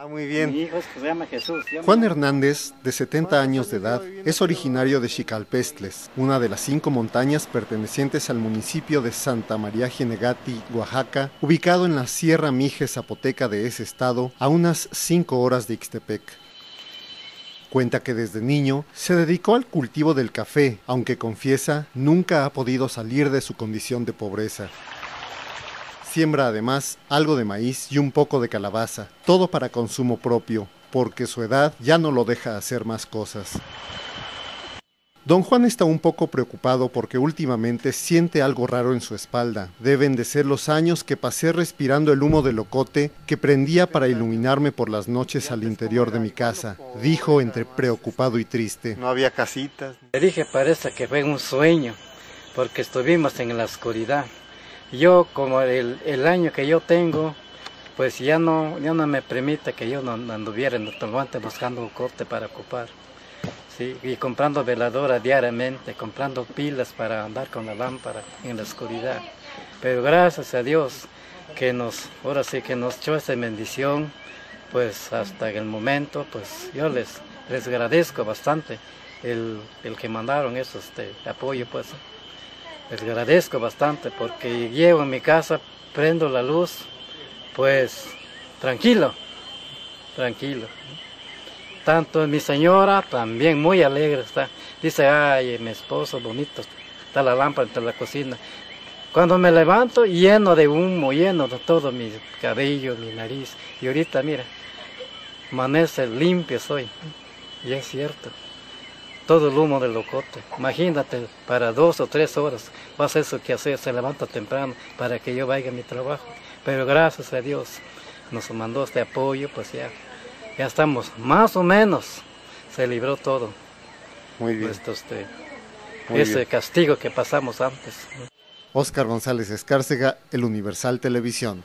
Ah, muy bien. Mi hijo se llama Jesús. Juan Hernández, de 70 años de edad, es originario de Chicalpestles, una de las cinco montañas pertenecientes al municipio de Santa María Genegati, Oaxaca, ubicado en la Sierra Mije Zapoteca de ese estado, a unas 5 horas de Ixtepec. Cuenta que desde niño se dedicó al cultivo del café, aunque confiesa nunca ha podido salir de su condición de pobreza. Siembra además algo de maíz y un poco de calabaza, todo para consumo propio, porque su edad ya no lo deja hacer más cosas. Don Juan está un poco preocupado porque últimamente siente algo raro en su espalda. Deben de ser los años que pasé respirando el humo del locote que prendía para iluminarme por las noches al interior de mi casa, dijo entre preocupado y triste. No había casitas. Le dije, parece que fue un sueño, porque estuvimos en la oscuridad. Yo, como el, el año que yo tengo, pues ya no, ya no me permite que yo no, anduviera en el buscando un corte para ocupar. Sí, y comprando veladora diariamente, comprando pilas para andar con la lámpara en la oscuridad. Pero gracias a Dios que nos, ahora sí que nos echó esa bendición, pues hasta el momento, pues yo les, les agradezco bastante el, el que mandaron esos este, apoyo, pues. Les agradezco bastante porque llego en mi casa, prendo la luz, pues tranquilo, tranquilo. Tanto mi señora también muy alegre está. Dice, ay, mi esposo bonito, está la lámpara entre la cocina. Cuando me levanto, lleno de humo, lleno de todo mi cabello, mi nariz. Y ahorita, mira, amanece limpio soy. Y es cierto. Todo el humo del locote. Imagínate, para dos o tres horas vas a eso que hacer, se levanta temprano para que yo vaya a mi trabajo. Pero gracias a Dios nos mandó este apoyo, pues ya ya estamos más o menos, se libró todo. Muy bien. Esto, este, Muy ese bien. castigo que pasamos antes. Óscar González Escárcega, El Universal Televisión.